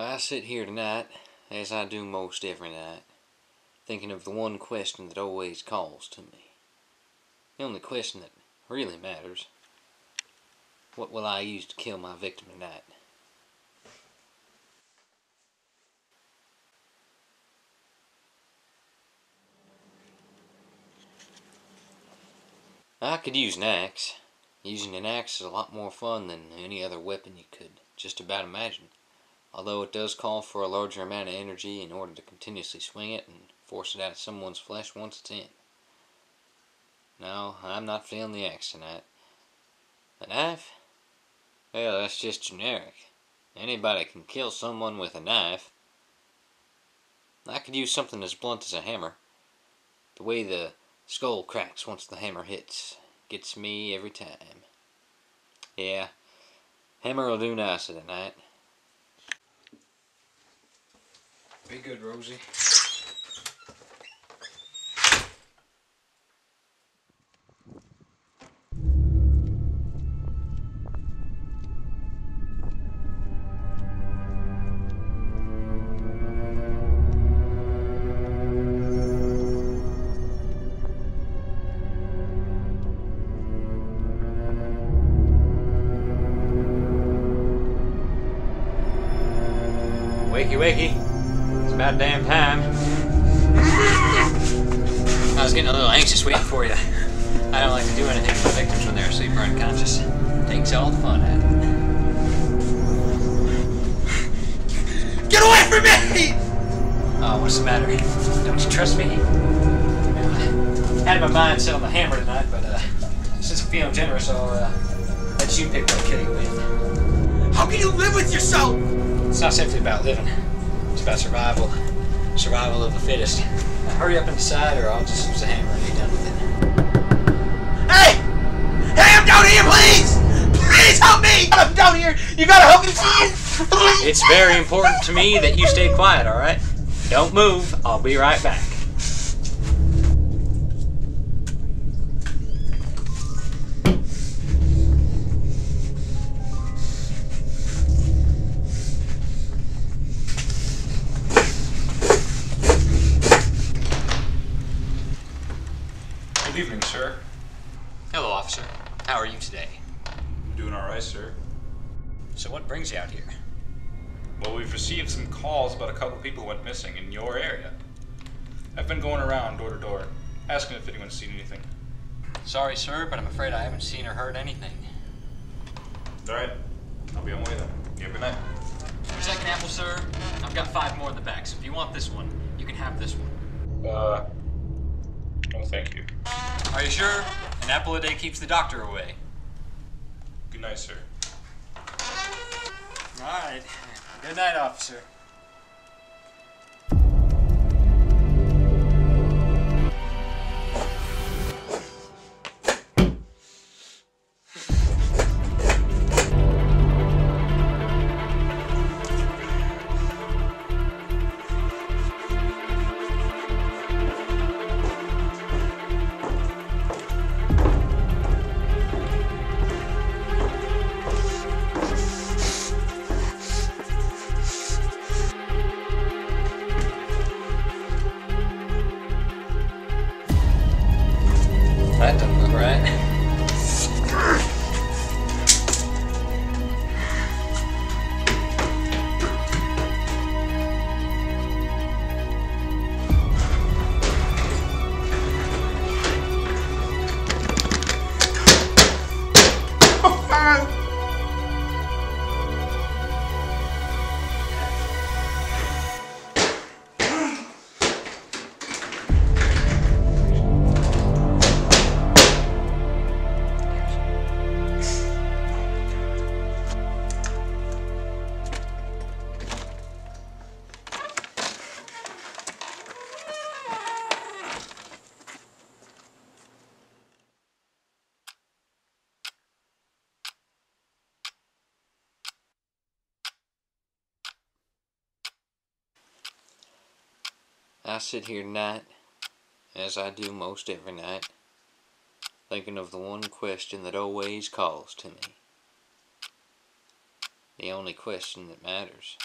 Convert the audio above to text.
I sit here tonight, as I do most every night, thinking of the one question that always calls to me. The only question that really matters. What will I use to kill my victim tonight? I could use an axe. Using an axe is a lot more fun than any other weapon you could just about imagine. Although it does call for a larger amount of energy in order to continuously swing it and force it out of someone's flesh once it's in. No, I'm not feeling the axe tonight. A knife? Well, that's just generic. Anybody can kill someone with a knife. I could use something as blunt as a hammer. The way the skull cracks once the hammer hits gets me every time. Yeah, hammer will do nicer tonight. Be good, Rosie. Wakey, wakey. It's about damn time. I was getting a little anxious waiting for you. I don't like to do anything to my victims when they're asleep or unconscious. Takes all the fun out of it. Get away from me! Oh, what's the matter? Don't you trust me? I had my mind set on the hammer tonight, but uh, since I'm feeling generous, I'll uh, let you pick what kill you with. How can you live with yourself? It's not simply about living. It's about survival. Survival of the fittest. Now hurry up and decide, or I'll just use the hammer and be done with it. Hey! Hey, I'm down here, please! Please help me! I'm down here! You gotta help me, please! It's very important to me that you stay quiet, alright? Don't move. I'll be right back. Evening, sir. Hello, officer. How are you today? I'm doing all right, sir. So, what brings you out here? Well, we've received some calls about a couple people who went missing in your area. I've been going around door to door, asking if anyone's seen anything. Sorry, sir, but I'm afraid I haven't seen or heard anything. All right, I'll be on my way then. You have a good night. Your second apple, sir? I've got five more in the back, so if you want this one, you can have this one. Uh, no, thank you. Are you sure? An apple a day keeps the doctor away. Good night, sir. All right. Good night, officer. Doesn't I sit here tonight, as I do most every night, thinking of the one question that always calls to me. The only question that matters.